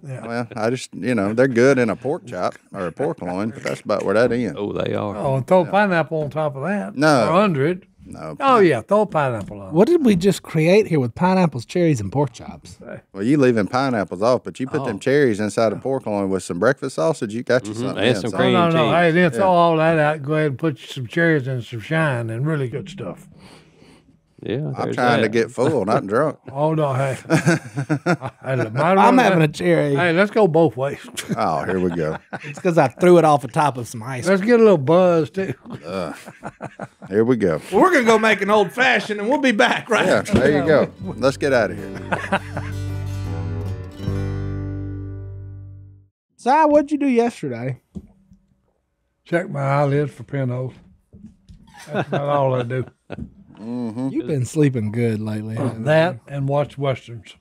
Yeah. Well, I just you know they're good in a pork chop or a pork loin, but that's about where that ends. Oh, they are. Oh, and throw pineapple on top of that. No. or under it. No, Oh yeah, throw pineapple on. What did we just create here with pineapples, cherries, and pork chops? well, you leaving pineapples off, but you put Oh. them cherries inside a pork loin with some breakfast sausage. You got you something. Mm-hmm. And in, some son. cream No, no, cheese. hey, then throw all that out. Go ahead and put some cherries and some shine and really good stuff. Yeah. I'm there's trying to get full, not drunk. Oh no, hey, Hey, look, might I'm run having a that- cherry. Hey, let's go both ways. Oh, here we go. It's because I threw it off the top of some ice. Let's get a little buzz too. Here we go. We're gonna go make an old fashioned, and we'll be back, right? Yeah, there you go. Let's get out of here. Si, what'd you do yesterday? Check my eyelids for pinholes. That's about all I do. Mm-hmm. You've been sleeping good lately. haven't you? That and watch westerns.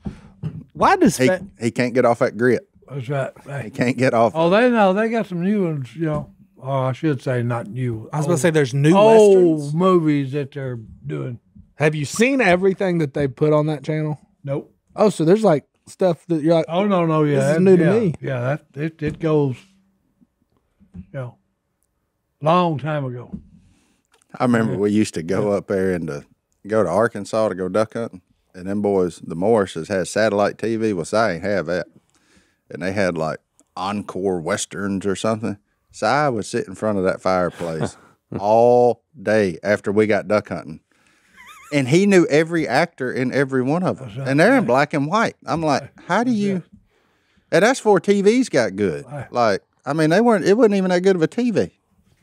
Why does He fa- he can't get off that grit. That's right. He Hey. can't get off. Oh, they know they got some new ones. You know, or I should say not new. I was about to say there's new old westerns? movies that they're doing. Have you seen everything that they put on that channel? Nope. Oh, so there's like stuff that you're like, Oh no, no, yeah, This is that- new to yeah, me. Yeah, that it it goes. You know, long time ago. I remember we used to go up there and to go to Arkansas to go duck hunting, and them boys, the Morrises, had satellite TV. Well, I ain't have that, and they had like encore westerns or something. So I would sit in front of that fireplace all day after we got duck hunting. And he knew every actor in every one of them. And they're in black and white. I'm like, how do you? And that's before TVs got good. Like, I mean, they weren't, it wasn't even that good of a TV.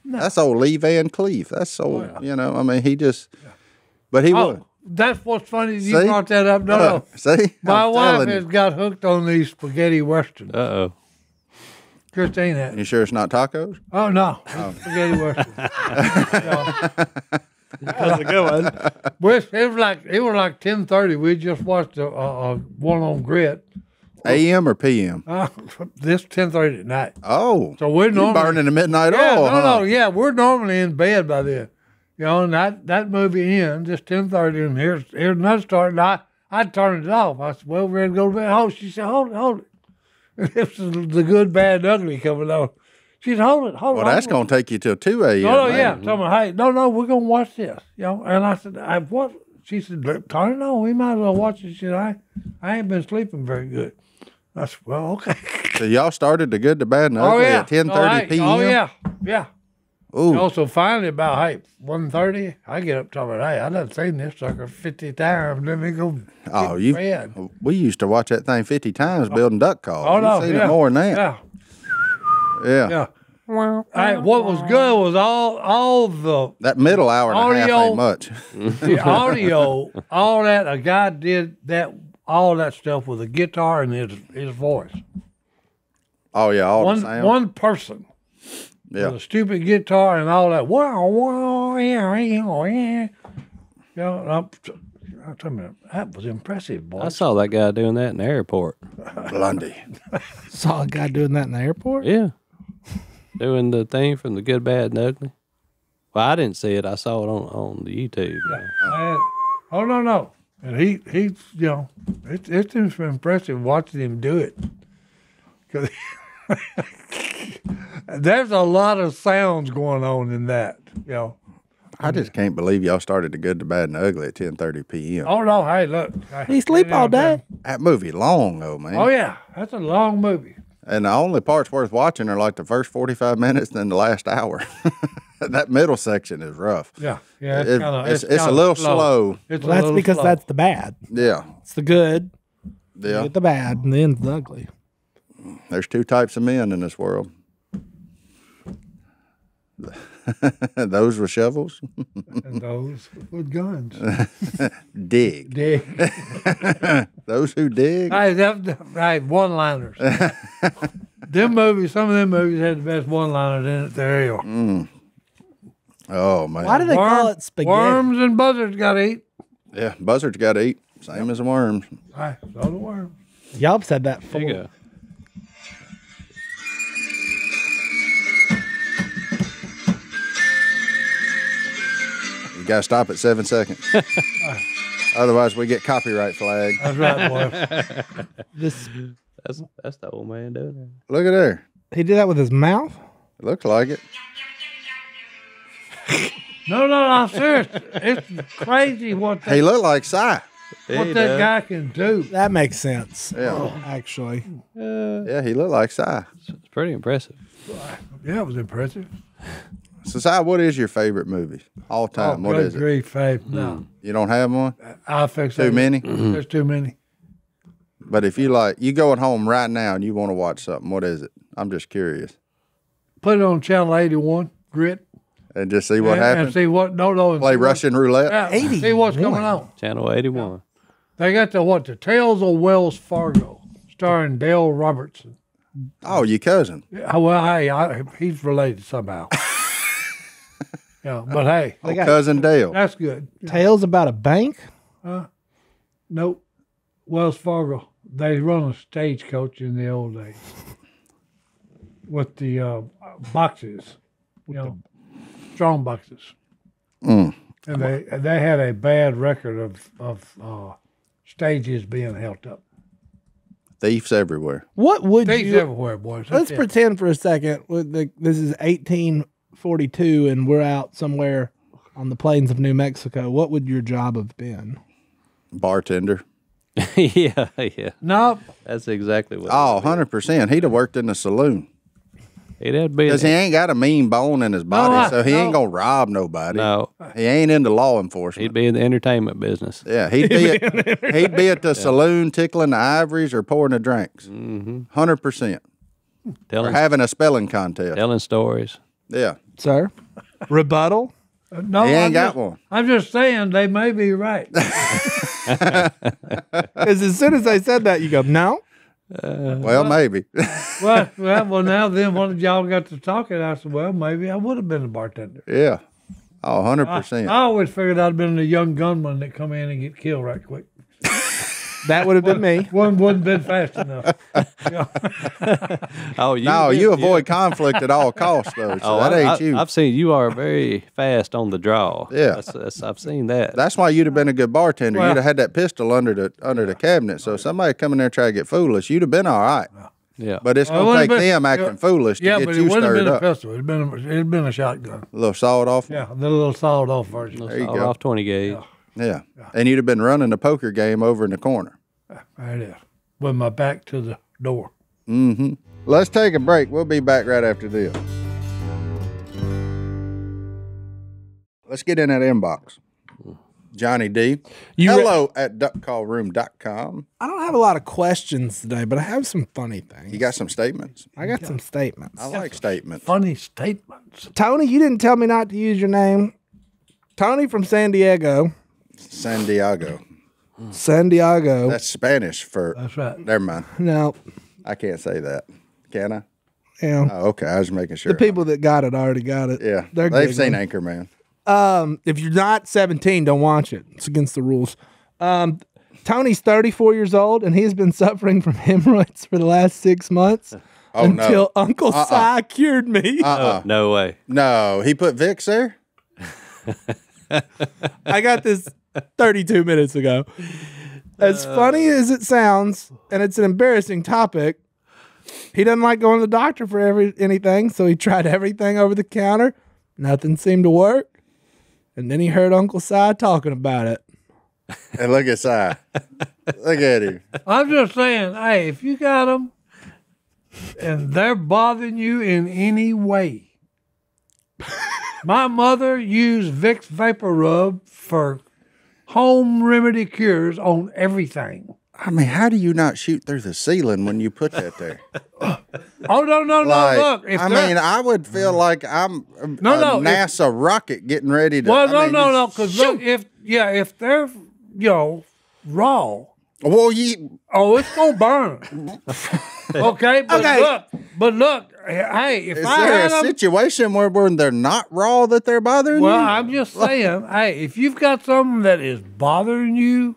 That's old Lee Van Cleef. That's old, you know, I mean, he just, but he would. Oh, that's what's funny. You See? brought that up. No, Uh, no. see? My I'm wife has you. got hooked on these spaghetti westerns. Uh oh. Christine had. You sure it's not tacos? Oh no, it's spaghetti westerns. that's a good one. Well, it was like it was like ten thirty. We just watched a, a, a one on grit. AM or PM? Uh, this ten thirty at night. Oh, So we're normally burning the midnight Yeah, oil, no, huh? no, yeah, we're normally in bed by then. You know, and that, that movie ends just ten thirty, and here's here's another start. And I I turned it off. I said, "Well, we're ready to go to bed." Oh, she said, "Hold it, hold it." This is the good, bad, and ugly coming on. She said, "Hold it, hold it." Well, that's going to take you till 2 a.m. No, no, man. yeah. Tell me, hey, no, no, we're gonna watch this. You know, and I said, I what? She said, "Look, turn it on. We might as well watch it. She said, I, I ain't been sleeping very good. I said, well, okay. So y'all started the good, the bad, and the oh ugly yeah. at 10.30 oh, hey, p.m.? Oh yeah, yeah. Ooh, Also, finally, about hey, one thirty, I get up talking, hey, I done seen this sucker fifty times. Let me go. oh, you. fed. We used to watch that thing 50 times building duck calls. Oh no, seen yeah, it more than that. Yeah, Yeah. yeah. Hey, what was good was all all the That middle hour and a half Audio- ain't much. the audio, all that. A guy did that, all that stuff with a guitar and his his voice. Oh, yeah, all One the sound. one person yeah. with a stupid guitar and all that. Wow, wow, yeah, yeah, yeah. You know, I'm, I'm telling you, that was impressive, boy. I saw that guy doing that in the airport. Blondie. Saw a guy doing that in the airport. Yeah. doing the thing from the good, bad, and ugly. Well, I didn't see it. I saw it on, on the YouTube. I had- uh, oh no, no, and he he, you know, it, it's impressive watching him do it. 'Cause There's a lot of sounds going on in that. You know. I just can't believe y'all started the good, the bad, and the ugly at 10:30 p.m. Oh no! Hey, look. He sleep all day. That movie long though, man. Oh yeah, that's a long movie. And the only parts worth watching are like the first 45 minutes and then the last hour. that middle section is rough. Yeah, yeah. It's It- kind of it's, it's a little slow. It's a Well, that's little because slow. that's the bad. Yeah. It's the good. Yeah. get the bad, and then the ugly. There's two types of men in this world. Those with shovels, and those with guns. dig. Dig. Those who dig. hey, that, hey, one-liners. them movies, some of them movies had the best one-liners in it. There you are. Mm. Oh man. Why do they call it spaghetti? Worms and buzzards got to eat. Yeah, buzzards got to eat. Same as the worms. Hey, so the worms. Y'all said that There you go. You got to stop at seven seconds. Otherwise, we get copyright flag. That's right, boy. This That's that's the old man doing it. Look at there. he did that with his mouth. It looks like it. No, no, no, serious. It's crazy what that, He looked like Si. what He that does. guy can do. That makes sense. Yeah. Actually, uh, Yeah, he looked like Si. It's pretty impressive. Yeah, it was impressive. So, Si, what is your favorite movie all time? oh, what good is it? grief, Faith. No, You don't have one, I'll fix Too that. many? Mm-hmm. There's too many. but if you like, you going home right now and you want to watch something. What is it? I'm just curious Put it on channel 81, grit. And just see what and, and happens. see what, no, no. Play see what- Russian roulette. Yeah, Eighty. see what's going on. Channel eighty one. They got the what? The Tales of Wells Fargo, starring Dale Robertson. Oh, your cousin. Yeah, well, hey, I, he's related somehow. yeah, but hey, Oh, got- cousin Dale. that's good. tales about a bank. Nope. Wells Fargo. They run a stagecoach in the old days with the uh, boxes, you know, strong boxes. Mm. And they they had a bad record of of uh, stages being held up. Thieves everywhere. What would Thieves you? everywhere, boys. Let's it. pretend for a second. the- This is 1842, and we're out somewhere on the plains of New Mexico. What would your job have been? Bartender. yeah, yeah. no, That's exactly what. Oh, 100%. He'd have worked in the saloon. He'd be. Because he ain't got a mean bone in his body, I- so he ain't no. going to rob nobody. no, He ain't into law enforcement. he'd be in the entertainment business. yeah, he'd be, at, he'd be at the saloon tickling the ivories or pouring the drinks. Mm-hmm. 100%. Or Telling having a spelling contest. telling stories. Yeah. Sir? Rebuttal? no. He ain't I'm got just, one. I'm just saying they may be right. Because as soon as I said that, you go, no. Uh, well, maybe. well, well, well, now then one of y'all got to talking. I said, well, maybe I would have been a bartender. yeah. Oh, 100%. I always figured I'd been the young gunman that come in and get killed right quick. That would have been me. One wouldn't been fast enough. Oh, you no, did- you avoid conflict at all costs, though. So Oh, that I, ain't I, you. I've seen you are very fast on the draw. Yeah. that's, that's, I've seen that. That's why you'd have been a good bartender. Well- you'd have had that pistol under the under the cabinet. So somebody come in there try to get foolish, you'd have been all right. yeah, But it's Well, it gonna take would've been- them acting yeah, foolish to yeah, get but it wouldn't have been a pistol. It'd been a, it'd been a shotgun. A little sawed off. Yeah, the little sawed off version. There you All go. off twenty gauge. Yeah. And you'd have been running the poker game over in the corner. There it is. With my back to the door. Mm-hmm. Let's take a break. We'll be back right after this. Let's get in that inbox. Johnny D. You re- Hello at duckcallroom.com. I don't have a lot of questions today, but I have some funny things. You got some statements? I got some statements. I like statements. Funny statements. Tony, you didn't tell me not to use your name. Tony from San Diego. San Diego. San Diego. That's Spanish for. That's right. Never mind. no, I can't say that. Can I? you know, Oh, okay. I was making sure. the people that got it already got it. Yeah. they're They've giggling. seen Anchorman. Um, if you're not 17, don't watch it. It's against the rules. Um, Tony's 34 years old and he's been suffering from hemorrhoids for the last six months Oh, until no. Uncle Si cured me. Uh-uh. No way. No. He put Vicks there? I got this 32 minutes ago. As uh, funny as it sounds, and it's an embarrassing topic, he doesn't like going to the doctor for every anything, so he tried everything over the counter. Nothing seemed to work. And then he heard Uncle Si talking about it. And look at Si. look at him. I'm just saying, hey, if you got them and they're bothering you in any way, my mother used Vicks Vapor Rub for home remedy cures on everything. I mean, how do you not shoot through the ceiling when you put that there? Oh no, no, no! Look, if I mean, I would feel mm. like I'm a, No, a no, if- NASA rocket getting ready to. well, I no, mean, no, no, because look, if yeah, if they're you know raw, Well, you oh, it's gonna burn. okay, but Okay. look, but look, hey, if is I there a a 'em- situation where, where they're not raw that they're bothering Well, you? I'm just saying, hey, if you've got something that is bothering you,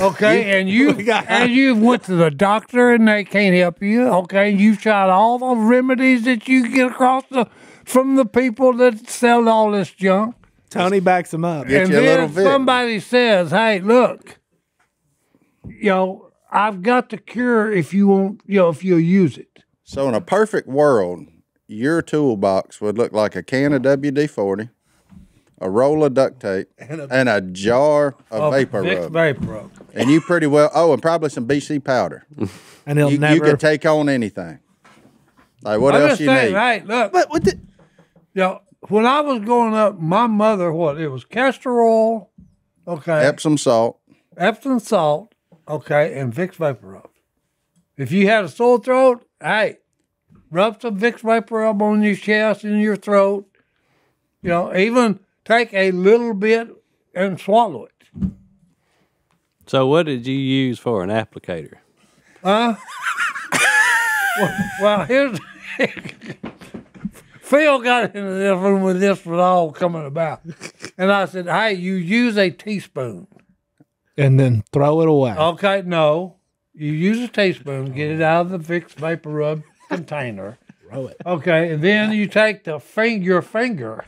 okay, and you and you went to the doctor and they can't help you, okay, you've tried all the remedies that you get across the from the people that sell all this junk, Tony backs him up. Get and you a little then somebody says, "Hey, look, you know, I've got the cure if you want, you know, if you'll use it." So, in a perfect world, your toolbox would look like a can of WD 40, a roll of duct tape, and a, jar of Of vapor Vicks rub. Vapor Rub. And you pretty well, oh, and probably some BC powder. And he'll You, you never. could take on anything. Like, what I'm else just you saying, need? hey, look, but what the, You know, when I was growing up, my mother, what it was castor oil, okay, Epsom salt. Epsom salt, okay, and Vicks Vapor Rub. If you had a sore throat, hey, rub some Vicks Vapor Rub on your chest and your throat. You know, even take a little bit and swallow it. So, what did you use for an applicator? Huh? well, here's Phil got into this one when this was all coming about, and I said, "Hey, you use a teaspoon." and then throw it away. Okay, no. You use a teaspoon, get it out of the Vicks Vapor Rub container. Throw it. Okay, and then you take the finger, your finger.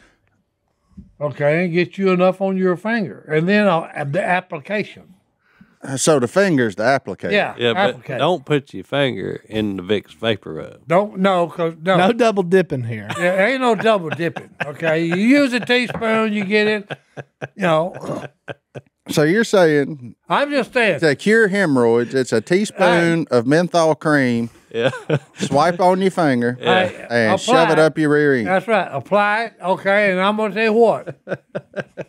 Okay, and get you enough on your finger, and then uh, the application. So the finger's the applicator. Yeah, Yeah, but application. don't put your finger in the Vicks Vapor Rub. don't no, cause no, No double dipping here. there ain't no double dipping. Okay, you use a teaspoon, you get it. You know, So you're saying I'm just saying. to cure hemorrhoids, it's a teaspoon of menthol cream, Yeah. swipe on your finger, Hey, and apply shove it it. up your rear end. That's right. Apply it, okay. And I'm gonna tell you what.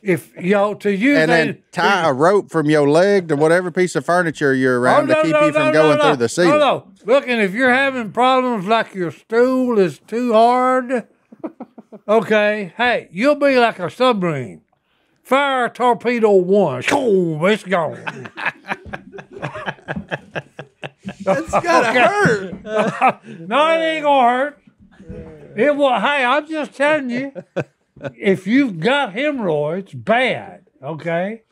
If you know to use and a- then tie a rope from your leg to whatever piece of furniture you're Oh, around to no, keep no, you from no, going no, through no. the ceiling. No, no. Look, and if you're having problems like your stool is too hard, okay, hey, you'll be like a submarine. Fire torpedo one. Boom, it's gone. It's gotta hurt. No, it ain't gonna hurt. It will. Hey, I'm just telling you, if you've got hemorrhoids, bad, okay,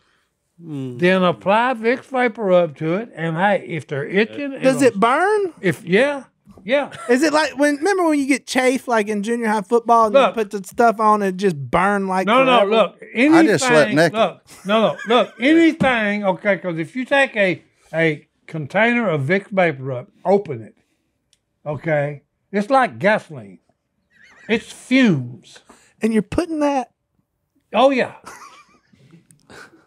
hmm. then apply Vicks Vapor Rub to it, and hey, if they're itching, Does it'll- it burn? If yeah, yeah. Is it like when? Remember when you get chafe like in junior high football and Look. you put the stuff on and it just burn like No, no, look. Anything, just slept naked. Look, no, no, look. Anything, okay? Because if you take a a container of Vicks Vapor Rub, open it, okay? It's like gasoline. It's fumes. and you're putting that. Oh yeah.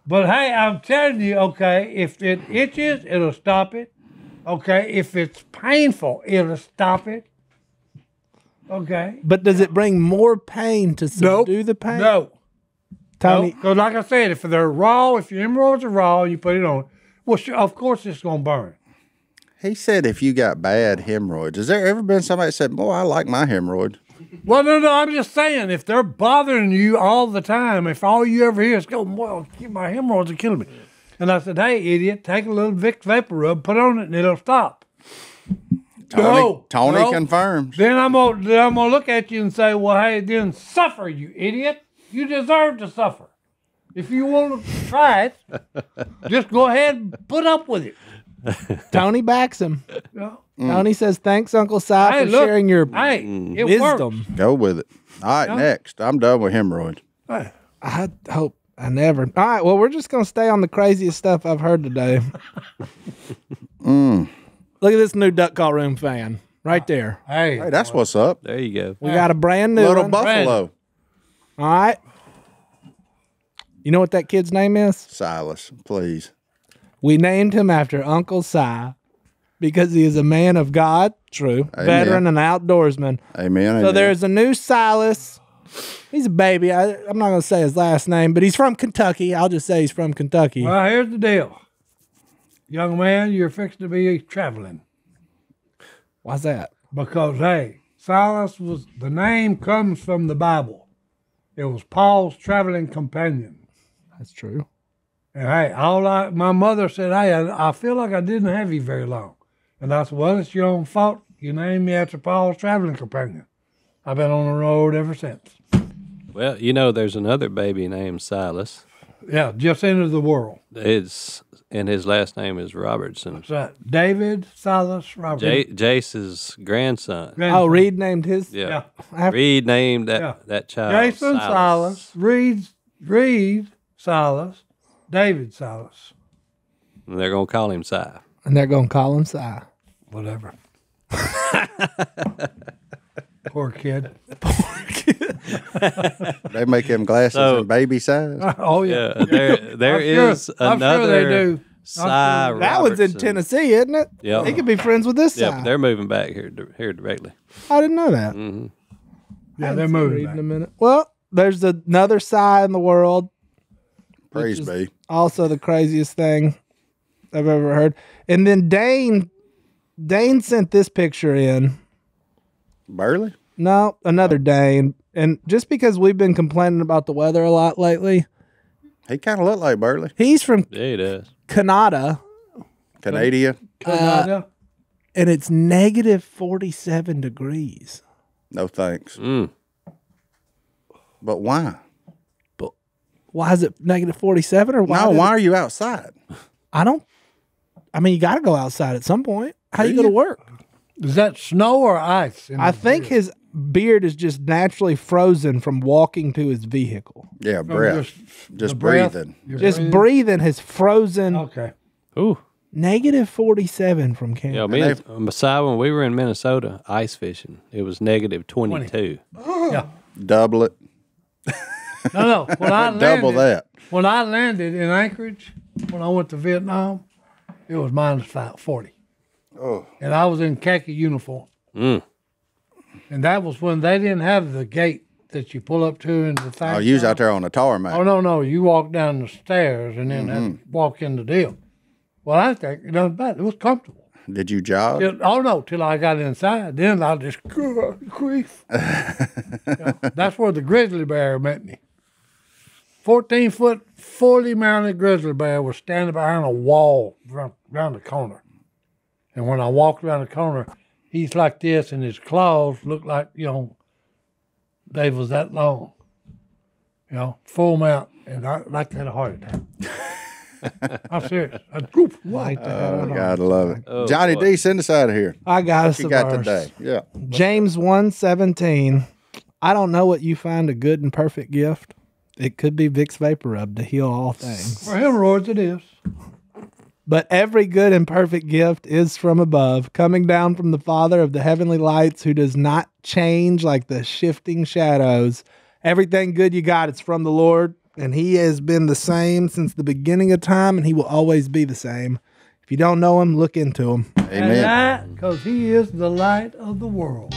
but hey, I'm telling you, okay, if it itches, it'll stop it. Okay, if it's painful, it'll stop it. Okay. But does it bring more pain to Nope. subdue the pain? No. Tony. Because, like I said, if they're raw, if your hemorrhoids are raw, you put it on. Well, sure, of course it's gonna burn. He said if you got bad hemorrhoids, has there ever been somebody that said, "Boy, I like my hemorrhoid"? Well, no, no, I'm just saying, if they're bothering you all the time, if all you ever hear is going, well, my hemorrhoids are killing me. And I said, hey, idiot, take a little Vicks Vapor Rub, put on it, and it'll stop. Tony, No, Tony no. confirms. Then I'm gonna, then I'm gonna look at you and say, well, hey, then suffer, you idiot. You deserve to suffer. If you want to try it, just go ahead and put up with it. Tony backs him. You know? Tony mm. says, "Thanks, Uncle Si, Hey, for look, sharing your Hey, wisdom." works. Go with it. All right, Yeah. next. I'm done with hemorrhoids. Hey. I hope I never. All right. Well, we're just gonna stay on the craziest stuff I've heard today. Mm. Look at this new duck call room fan right there. Hey, Hey, that's what's up. There you go. We got a brand new Little one. Buffalo. All right. You know what that kid's name is? Silas, please. We named him after Uncle Si because he is a man of God, true, veteran and outdoorsman. Amen. So amen. there's a new Silas. He's a baby. I, I'm not going to say his last name, but he's from Kentucky. I'll just say he's from Kentucky. well, here's the deal, young man. You're fixed to be traveling Why's that? because hey, Silas was the name comes from the Bible. It was Paul's traveling companion. That's true. And hey, all I, my mother said, hey, I, I feel like I didn't have you very long. And I said, well, it's your own fault. You named me after Paul's traveling companion. I've been on the road ever since. Well, you know, there's another baby named Silas. Yeah, just entered the world. It's and his last name is Robertson. That's right. David Silas Robertson. J- Jase's grandson. Oh, Reed named his. Yeah. Yeah. Reed named that Yeah. that child. Jason Silas. Reed, Reed Silas. David Silas. And they're gonna call him Si. And they're going to call him Si. Whatever. Poor kid. Poor kid. they make him glasses So- in baby size. Oh, yeah. Yeah, there there I'm sure- is I'm sure another they do. Si I'm sure- That one's in Tennessee, isn't it? Yeah. He could be friends with this Yeah, they're moving back here here directly. I didn't know that. Mm-hmm. Yeah, they're Read moving. in a minute. Well, there's another Si in the world. Praise be. Also, the craziest thing I've ever heard. And then Dane, Dane sent this picture in. Burley? No, another Dane. And just because we've been complaining about the weather a lot lately, He kind of looked like Burley. he's from Yeah, he does. Canada, Canada. Canada. and it's negative 47 degrees. No thanks. Mm. But why? But why is it negative 47 or why? no, did why it- are you outside? I don't. I mean, you got to go outside at some point. How you Do go to work? Is that snow or ice? in I his think beard? his beard is just naturally frozen from walking to his vehicle. Yeah, From breath. Just, Just the breath? breathing. Just breathing has frozen Okay. Ooh. negative 47 from Yeah, Canada. me And and Messiah, when we were in Minnesota ice fishing, it was negative 22. Yeah. Double it. No, no. When I landed, Double that. When I landed in Anchorage, when I went to Vietnam, it was minus five, 40. Oh. And I was in khaki uniform. Mm. And that was when they didn't have the gate that you pull up to in the thing. Oh, you was out there on the tarmac. Oh, no, no. You walk down the stairs and then Mm-hmm. walk in the deal. Well, I think it doesn't. It was comfortable. Did you jog? Till- oh, no, till I got inside. Then I just, grief. Yeah, that's where the grizzly bear met me. 14 foot, 40 mounted grizzly bear was standing behind a wall around, around the corner. And when I walked around the corner, he's like this, and his claws looked like, you know, they was that long. You know, full mount. And I like to have a heart attack. I'm serious. I goof, like to have a Oh, heart God, I love it. Oh, Johnny boy. D, send us out of here. I got us You a got verse. today. Yeah. James 117. I don't know what you find a good and perfect gift. It could be Vicks Vapor Rub to heal all things. For hemorrhoids, it is. But every good and perfect gift is from above, coming down from the Father of the heavenly lights, who does not change like the shifting shadows. Everything good you got, it's from the Lord, and He has been the same since the beginning of time, and He will always be the same. If you don't know Him, look into Him. Amen. Because he is the light of the world.